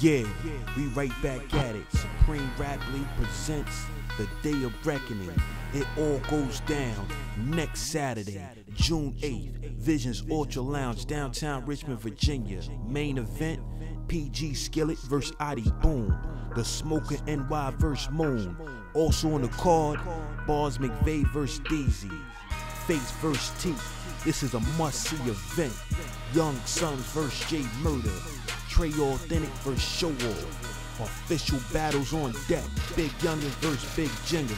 Yeah, we right back at it. Supreme Rap League presents the Day of Reckoning. It all goes down next Saturday, June 8th. Visions Ultra Lounge, downtown Richmond, Virginia. Main event PG Skillet vs. Adi Boom. The Smoke of NY vs. Moon. Also on the card, Barzz McVay vs. Daisy. Face vs. T. This is a must see event. Yung Sums vs. J Murder. Tre Awthenicc vs. Show Off. Official battles on deck. Big Youngin vs. Big Jinya.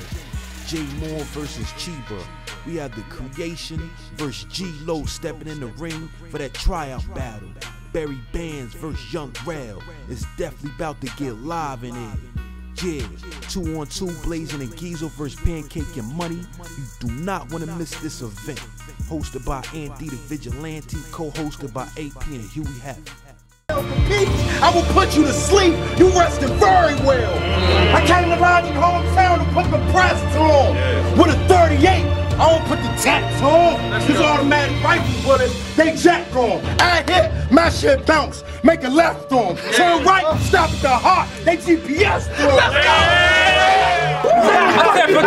J Moore versus Chiba. We have the Creation versus G Lo stepping in the ring for that tryout battle. Barry Bands versus Young Rail. It's definitely about to get live in here. Yeah, two on two, Blazing and Giesel versus Pankake and Money. You do not want to miss this event. Hosted by Andy the Vigilante, co-hosted by AP and Huey Hef. I will put you to sleep. You rested very well. I came to ride your hometown to put the press on. With a 38, I don't put the taps on. These automatic rifle bullets, they jack on. I hit, my shit bounce. Make a left on. Turn right, stop at the heart. They GPS on. I said for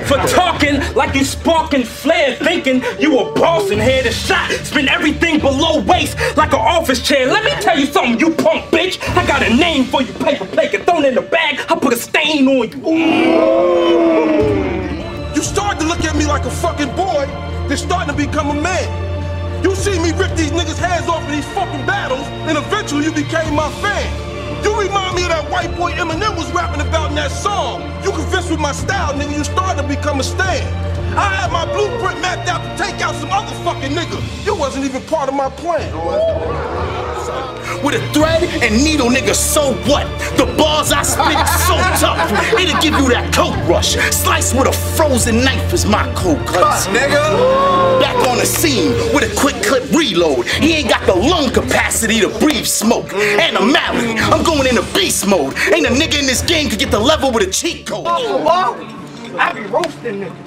talking, for talking like you sparking flare, thinking you a boss and head a shot, spin everything below waist like an office chair. Let me tell you something, you punk bitch. I got a name for you, paper plate, get thrown in the bag. I put a stain on you. You start to look at me like a fucking boy, then starting to become a man. You see me rip these niggas' heads off in these fucking battles, and eventually you became my fan. You remind me of that white boy Eminem was rapping about in that song. You convinced with my style, nigga, you started to become a stand. I had my blueprint mapped out fucking nigga. You wasn't even part of my plan. With a thread and needle, nigga, so what? The bars I spit so tough, it'll give you that coke rush. Slice with a frozen knife is my cold cuts. nigga. Back on the scene with a quick clip reload. He ain't got the lung capacity to breathe smoke. Mm. And a mallet, I'm going into beast mode. Ain't a nigga in this game could get the level with a cheat code. Oh, oh. I be roasting niggas.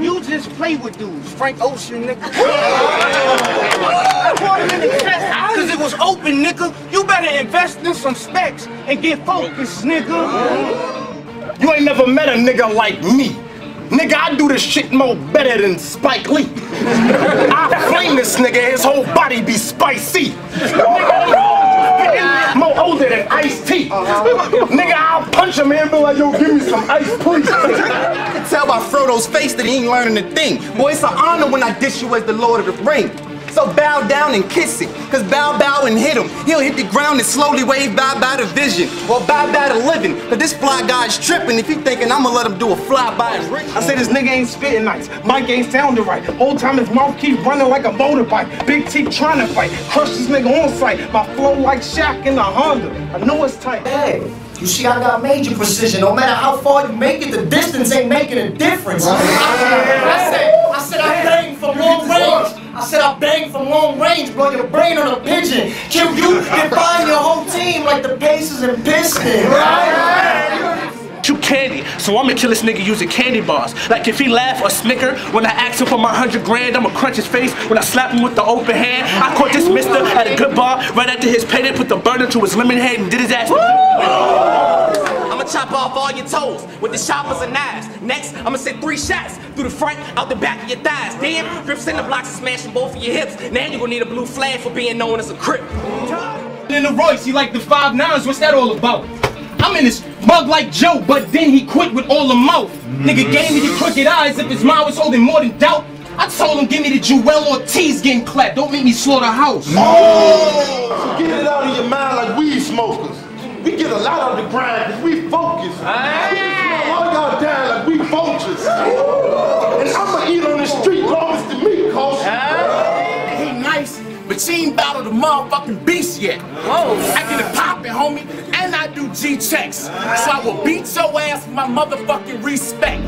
You just play with dudes, Frank Ocean, nigga. Cause it was open, nigga. You better invest in some specs and get focused, nigga. You ain't never met a nigga like me. Nigga, I do this shit more better than Spike Lee. I flame this nigga, his whole body be spicy. More older than Ice T. Uh-huh. Nigga, I'll punch him and be like, yo, give me some ice, please. Tell by Frodo's face that he ain't learning a thing. Boy, it's an honor when I dish you as the Lord of the Ring. So bow down and kiss it, cause bow bow and hit him. He'll hit the ground and slowly wave bye bye to vision, or bye bye to living. Cause this fly guy's tripping if he thinking I'ma let him do a fly by his I say this nigga ain't spitting nice, mic ain't sounding right. Whole time his mouth keep running like a motorbike. Big T trying to fight, crush this nigga on sight. My flow like Shaq in a Honda. I know it's tight. Hey, you see, I got major precision. No matter how far you make it, the distance ain't making a difference. I, I said, I said I bang from long range. I said I bang from long range, blow your brain on a pigeon. Kill you, define your whole team like the Pacers and Pistons. You candy, so I'ma kill this nigga using candy bars. Like if he laugh or snicker when I ask him for my hundred grand, I'ma crunch his face when I slap him with the open hand. I caught this mister at a good bar right after his payday, put the burner to his lemon head and did his ass. I'ma chop off all your toes with the choppers and knives. Next, I'ma send three shots through the front, out the back of your thighs. Damn, grips in the blocks and smashing both of your hips. Now you gonna need a blue flag for being known as a crip. In the Royce, he like the five nines. What's that all about? I'm in this mug like Joe, but then he quit with all the mouth. Nigga gave me the crooked eyes if his mind was holding more than doubt. I told him give me the Jewel Ortiz getting clapped. Don't make me slaughterhouse. Oh! So get it out of your mind like weed smokers. We get a lot on the grind because we focus. We all y'all down like we vultures. And I'ma eat on the street long as the meat costs. He nice, but she ain't battled a motherfucking beast yet. Whoa. I get it poppin', homie, and I do G checks. So I will beat your ass with my motherfucking respect.